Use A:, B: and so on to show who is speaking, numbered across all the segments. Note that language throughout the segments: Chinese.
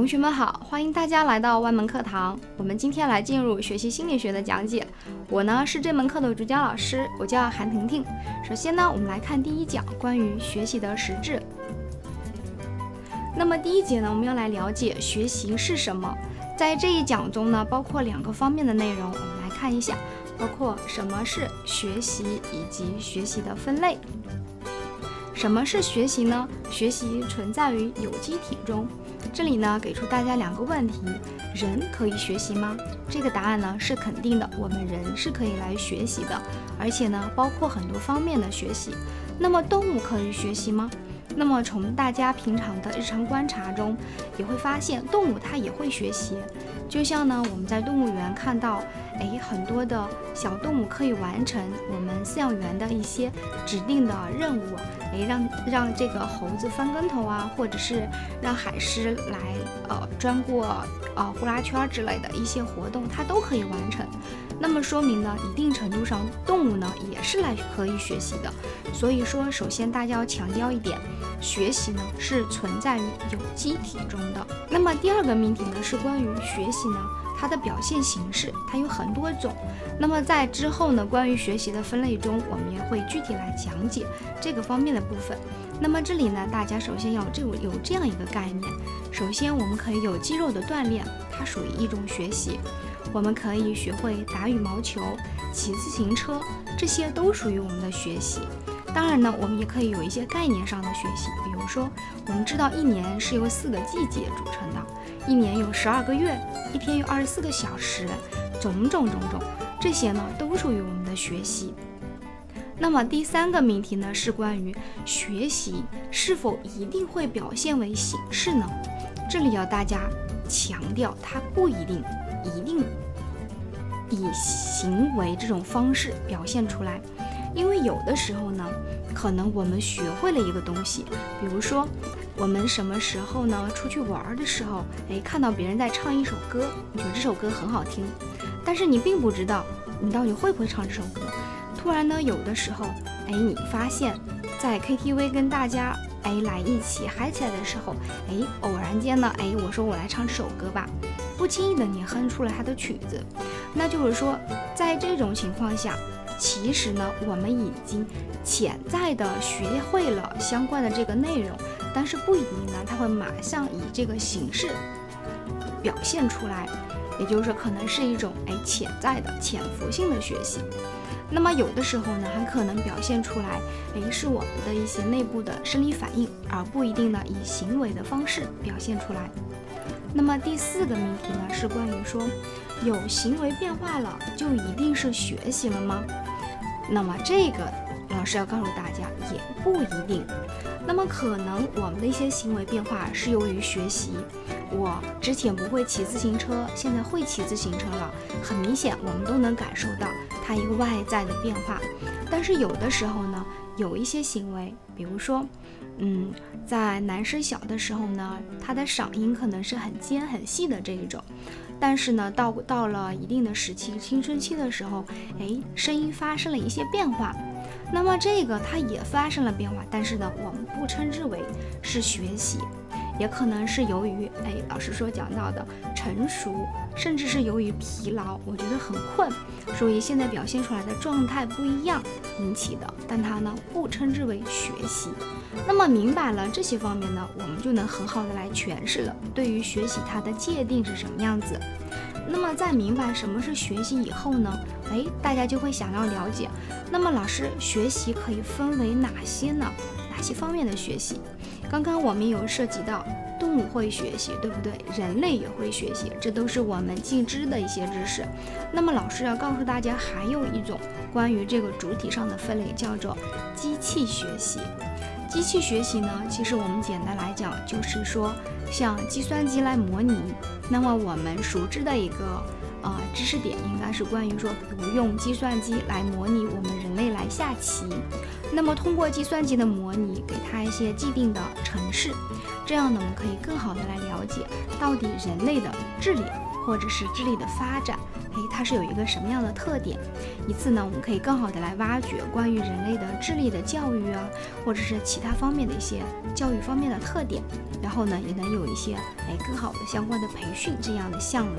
A: 同学们好，欢迎大家来到万门课堂。我们今天来进入学习心理学的讲解。我呢是这门课的主讲老师，我叫韩婷婷。首先呢，我们来看第一讲，关于学习的实质。那么第一节呢，我们要来了解学习是什么。在这一讲中呢，包括两个方面的内容，我们来看一下，包括什么是学习以及学习的分类。什么是学习呢？学习存在于有机体中。这里呢，给出大家两个问题：人可以学习吗？这个答案呢是肯定的，我们人是可以来学习的，而且呢，包括很多方面的学习。那么动物可以学习吗？那么从大家平常的日常观察中，也会发现动物它也会学习。就像呢，我们在动物园看到，哎，很多的小动物可以完成我们饲养员的一些指定的任务，哎，让让这个猴子翻跟头啊，或者是让海狮来呃钻过呃呼啦圈之类的一些活动，它都可以完成。那么说明呢，一定程度上动物呢也是来可以学习的。所以说，首先大家要强调一点，学习呢是存在于有机体中的。那么第二个命题呢是关于学习呢它的表现形式，它有很多种。那么在之后呢关于学习的分类中，我们也会具体来讲解这个方面的部分。那么这里呢，大家首先要这有这样一个概念，首先我们可以有肌肉的锻炼，它属于一种学习。我们可以学会打羽毛球、骑自行车，这些都属于我们的学习。当然呢，我们也可以有一些概念上的学习，比如说，我们知道一年是由四个季节组成的，一年有十二个月，一天有二十四个小时，种种种种，这些呢都属于我们的学习。那么第三个命题呢是关于学习是否一定会表现为形式呢？这里要大家强调，它不一定，一定以行为这种方式表现出来。因为有的时候呢，可能我们学会了一个东西，比如说我们什么时候呢出去玩的时候，哎，看到别人在唱一首歌，你觉得这首歌很好听，但是你并不知道你到底会不会唱这首歌。突然呢，有的时候，哎，你发现，在 KTV 跟大家哎来一起嗨起来的时候，哎，偶然间呢，哎，我说我来唱这首歌吧，不经意的你哼出了他的曲子，那就是说，在这种情况下。其实呢，我们已经潜在的学会了相关的这个内容，但是不一定呢，它会马上以这个形式表现出来，也就是说，可能是一种哎潜在的潜伏性的学习。那么有的时候呢，还可能表现出来，哎是我们的一些内部的生理反应，而不一定呢以行为的方式表现出来。那么第四个命题呢，是关于说，有行为变化了，就一定是学习了吗？那么这个老师要告诉大家，也不一定。那么可能我们的一些行为变化是由于学习。我之前不会骑自行车，现在会骑自行车了。很明显，我们都能感受到它一个外在的变化。但是有的时候呢，有一些行为，比如说，嗯，在男生小的时候呢，他的嗓音可能是很尖很细的这一种。但是呢，到到了一定的时期，青春期的时候，哎，声音发生了一些变化，那么这个它也发生了变化，但是呢，我们不称之为是学习，也可能是由于哎，老师说讲到的成熟，甚至是由于疲劳，我觉得很困，所以现在表现出来的状态不一样引起的，但它呢不称之为学习。那么明白了这些方面呢，我们就能很好的来诠释了对于学习它的界定是什么样子。那么在明白什么是学习以后呢，哎，大家就会想要了解，那么老师学习可以分为哪些呢？哪些方面的学习？刚刚我们有涉及到动物会学习，对不对？人类也会学习，这都是我们既知的一些知识。那么老师要告诉大家，还有一种关于这个主体上的分类，叫做机器学习。机器学习呢，其实我们简单来讲，就是说像计算机来模拟。那么我们熟知的一个呃知识点，应该是关于说，不用计算机来模拟我们人类来下棋。那么通过计算机的模拟，给它一些既定的程式，这样呢，我们可以更好的来了解到底人类的智力或者是智力的发展，哎，它是有一个什么样的特点？以此呢，我们可以更好的来挖掘关于人类的智力的教育啊，或者是其他方面的一些教育方面的特点，然后呢，也能有一些哎更好的相关的培训这样的项目。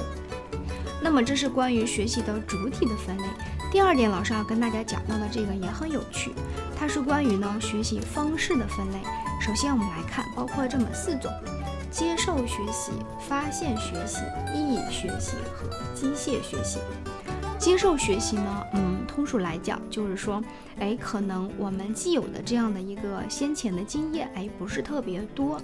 A: 那么这是关于学习的主体的分类。第二点，老师要跟大家讲到的这个也很有趣，它是关于呢学习方式的分类。首先我们来看，包括这么四种：接受学习、发现学习、意义学习和机械学习。接受学习呢，嗯，通俗来讲就是说，哎，可能我们既有的这样的一个先前的经验，哎，不是特别多。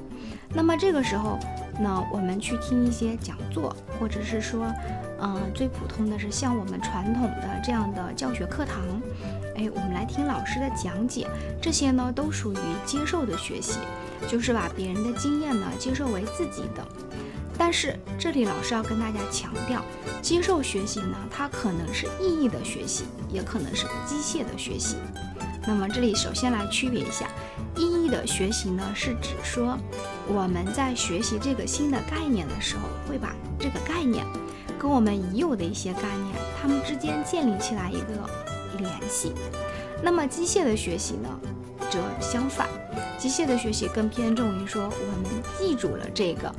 A: 那么这个时候，那我们去听一些讲座，或者是说，嗯，最普通的是像我们传统的这样的教学课堂，哎，我们来听老师的讲解，这些呢都属于接受的学习，就是把别人的经验呢接受为自己的。但是这里老师要跟大家强调，接受学习呢，它可能是意义的学习，也可能是机械的学习。那么这里首先来区别一下，意义的学习呢，是指说我们在学习这个新的概念的时候，会把这个概念跟我们已有的一些概念，它们之间建立起来一个联系。那么机械的学习呢，则相反，机械的学习更偏重于说我们记住了这个。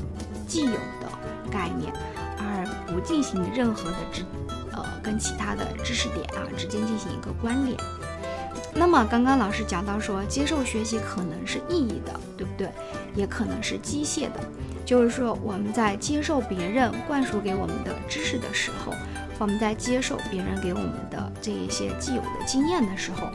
A: 既有的概念，而不进行任何的知，呃，跟其他的知识点啊之间进行一个关联。那么刚刚老师讲到说，接受学习可能是意义的，对不对？也可能是机械的。就是说，我们在接受别人灌输给我们的知识的时候，我们在接受别人给我们的这一些既有的经验的时候，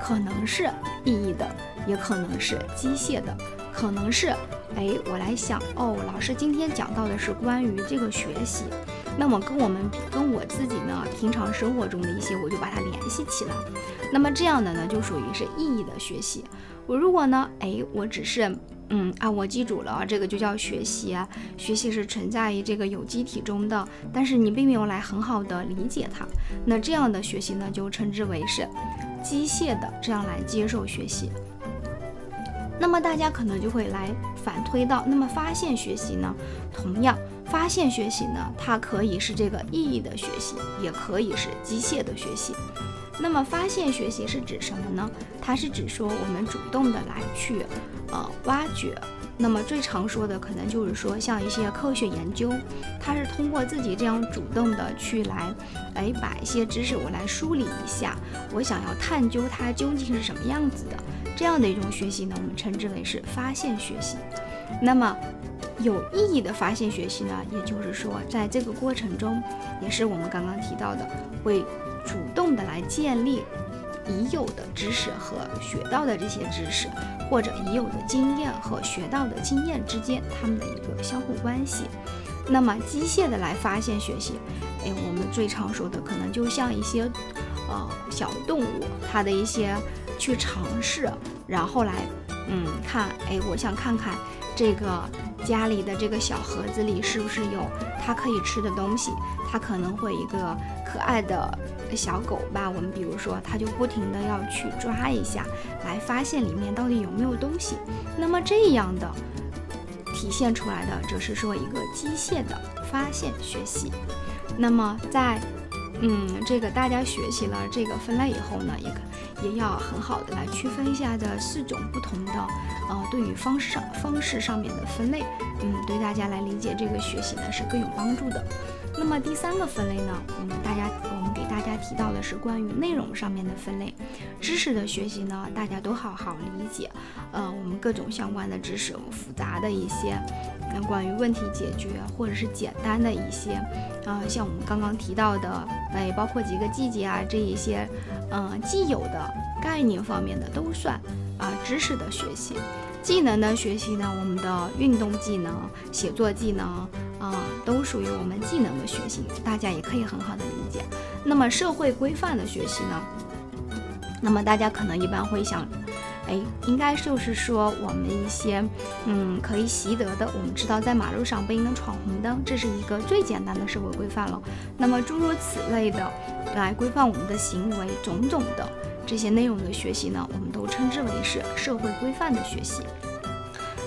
A: 可能是意义的，也可能是机械的，可能是。哎，我来想哦，老师今天讲到的是关于这个学习，那么跟我们跟我自己呢，平常生活中的一些，我就把它联系起来。那么这样的呢，就属于是意义的学习。我如果呢，哎，我只是嗯啊，我记住了，这个就叫学习啊。学习是存在于这个有机体中的，但是你并没有来很好的理解它，那这样的学习呢，就称之为是机械的，这样来接受学习。那么大家可能就会来反推到，那么发现学习呢？同样，发现学习呢，它可以是这个意义的学习，也可以是机械的学习。那么发现学习是指什么呢？它是指说我们主动的来去，呃，挖掘。那么最常说的可能就是说，像一些科学研究，它是通过自己这样主动的去来，哎，把一些知识我来梳理一下，我想要探究它究竟是什么样子的。这样的一种学习呢，我们称之为是发现学习。那么有意义的发现学习呢，也就是说，在这个过程中，也是我们刚刚提到的，会主动的来建立已有的知识和学到的这些知识，或者已有的经验和学到的经验之间它们的一个相互关系。那么机械的来发现学习，哎，我们最常说的可能就像一些呃小动物，它的一些。去尝试，然后来，嗯，看，哎，我想看看这个家里的这个小盒子里是不是有它可以吃的东西。它可能会一个可爱的小狗吧，我们比如说，它就不停的要去抓一下，来发现里面到底有没有东西。那么这样的体现出来的，则是说一个机械的发现学习。那么在嗯，这个大家学习了这个分类以后呢，也可也要很好的来区分一下这四种不同的，呃，对于方式上方式上面的分类，嗯，对大家来理解这个学习呢是更有帮助的。那么第三个分类呢，我们大家大家提到的是关于内容上面的分类，知识的学习呢，大家都好好理解，呃，我们各种相关的知识，复杂的一些。那关于问题解决或者是简单的一些，啊，像我们刚刚提到的，哎，包括几个季节啊，这一些，嗯，既有的概念方面的都算啊，知识的学习，技能的学习呢，我们的运动技能、写作技能啊，都属于我们技能的学习，大家也可以很好的理解。那么社会规范的学习呢，那么大家可能一般会想。哎，应该就是说我们一些，嗯，可以习得的。我们知道，在马路上不应该闯红灯，这是一个最简单的社会规范了。那么诸如此类的，来规范我们的行为，种种的这些内容的学习呢，我们都称之为是社会规范的学习。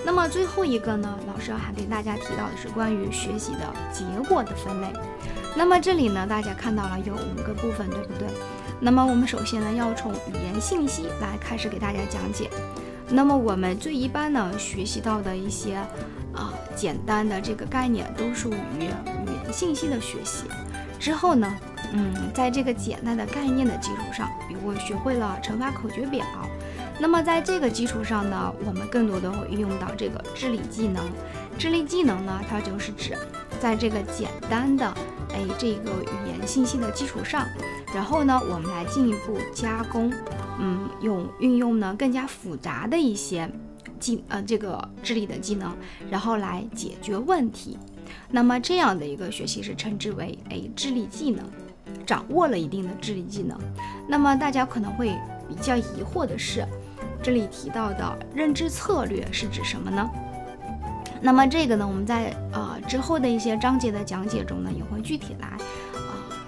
A: 那么最后一个呢，老师还给大家提到的是关于学习的结果的分类。那么这里呢，大家看到了有五个部分，对不对？那么我们首先呢，要从语言信息来开始给大家讲解。那么我们最一般呢，学习到的一些啊简单的这个概念，都属于语言信息的学习。之后呢，嗯，在这个简单的概念的基础上，比如我学会了乘法口诀表。那么在这个基础上呢，我们更多的会运用到这个智力技能。智力技能呢，它就是指在这个简单的哎这个语言信息的基础上，然后呢，我们来进一步加工，嗯，用运用呢更加复杂的一些技呃这个智力的技能，然后来解决问题。那么这样的一个学习是称之为哎智力技能，掌握了一定的智力技能。那么大家可能会比较疑惑的是。这里提到的认知策略是指什么呢？那么这个呢，我们在呃之后的一些章节的讲解中呢，也会具体来呃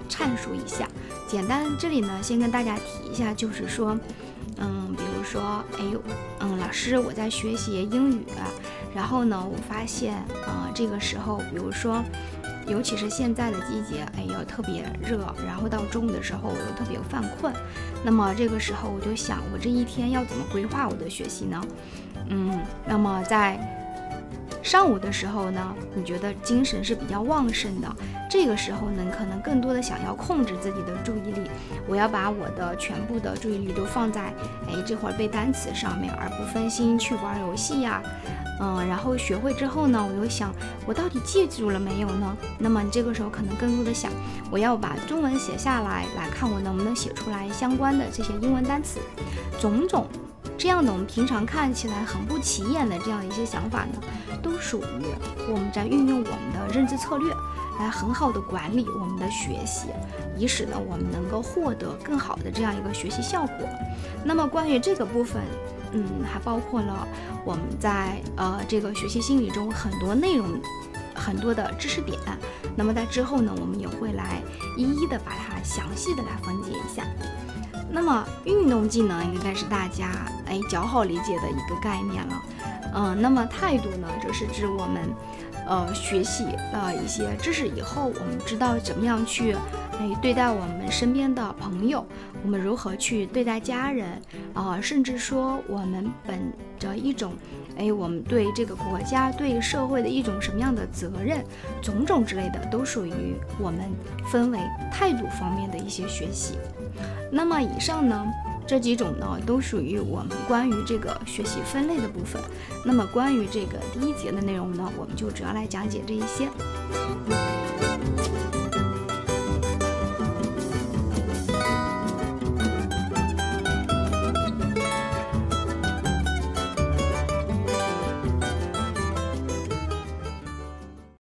A: 阐述一下。简单这里呢，先跟大家提一下，就是说，嗯，比如说，哎呦，嗯，老师我在学习英语，然后呢，我发现，啊，这个时候，比如说。尤其是现在的季节，哎又特别热，然后到中午的时候我又特别犯困，那么这个时候我就想，我这一天要怎么规划我的学习呢？嗯，那么在上午的时候呢，你觉得精神是比较旺盛的，这个时候呢，可能更多的想要控制自己的注意力，我要把我的全部的注意力都放在，哎，这会儿背单词上面，而不分心去玩游戏呀。嗯，然后学会之后呢，我又想，我到底记住了没有呢？那么你这个时候可能更多的想，我要把中文写下来，来看我能不能写出来相关的这些英文单词，种种这样的我们平常看起来很不起眼的这样一些想法呢，都属于我们在运用我们的认知策略，来很好的管理我们的学习，以使呢我们能够获得更好的这样一个学习效果。那么关于这个部分。嗯，还包括了我们在呃这个学习心理中很多内容，很多的知识点。那么在之后呢，我们也会来一一的把它详细的来分解一下。那么运动技能应该是大家哎较好理解的一个概念了。嗯，那么态度呢，就是指我们。呃，学习了一些知识以后，我们知道怎么样去哎对待我们身边的朋友，我们如何去对待家人啊，甚至说我们本着一种哎，我们对这个国家、对社会的一种什么样的责任，种种之类的，都属于我们分为态度方面的一些学习。那么以上呢？这几种呢，都属于我们关于这个学习分类的部分。那么关于这个第一节的内容呢，我们就主要来讲解这一些。